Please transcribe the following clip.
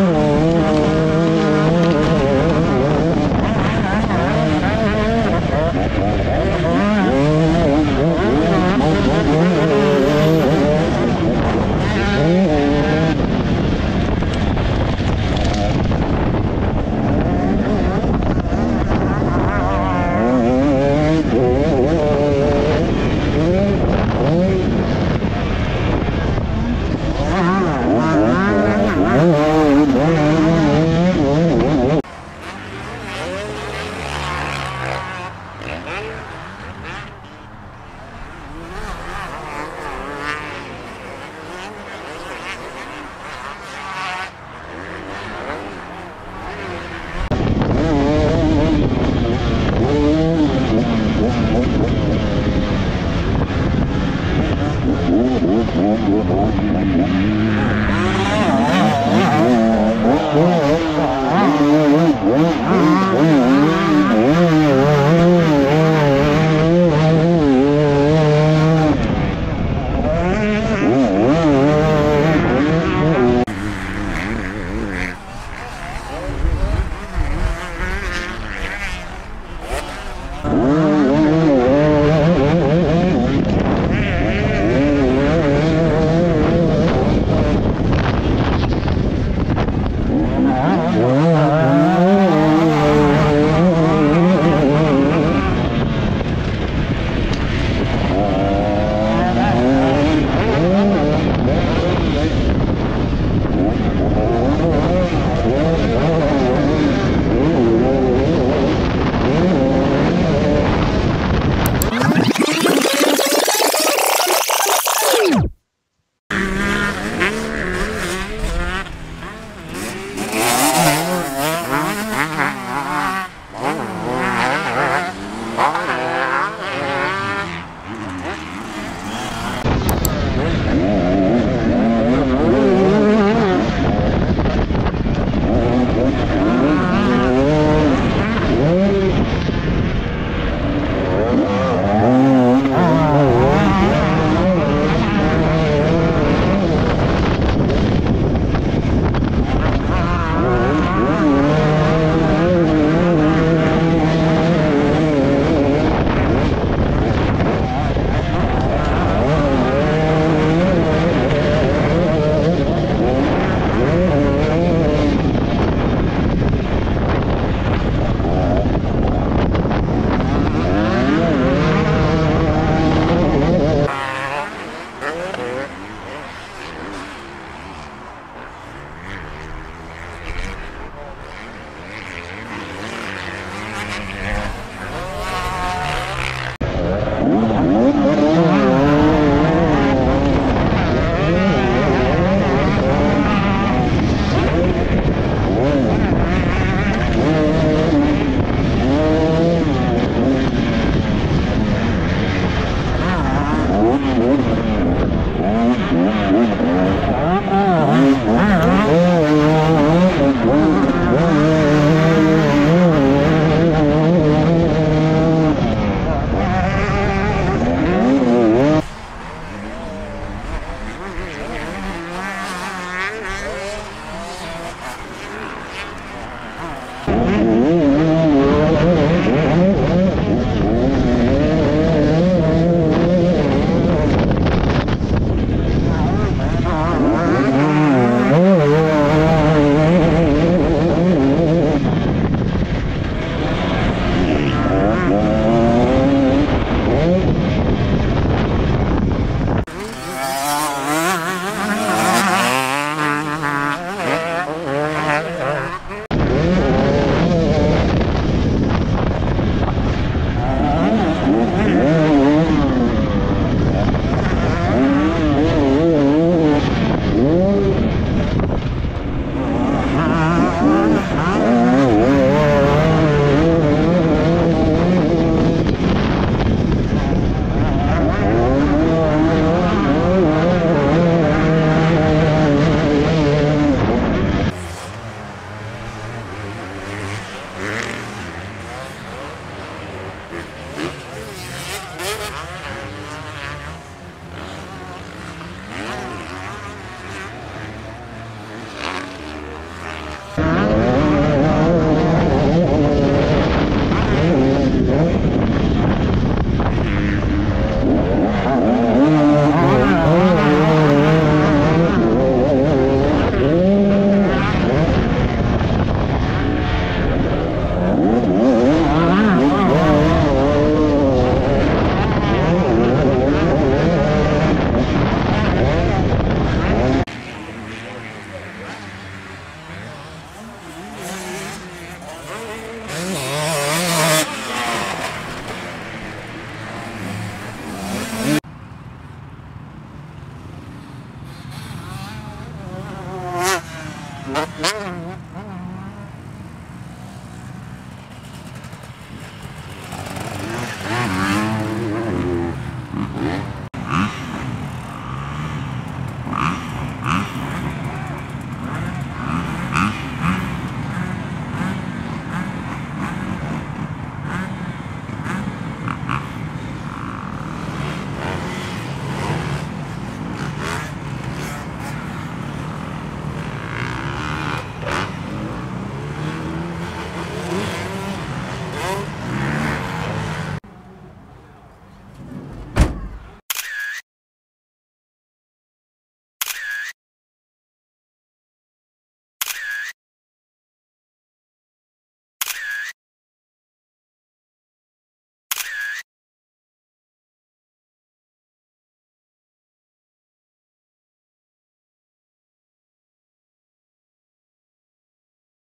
Oh.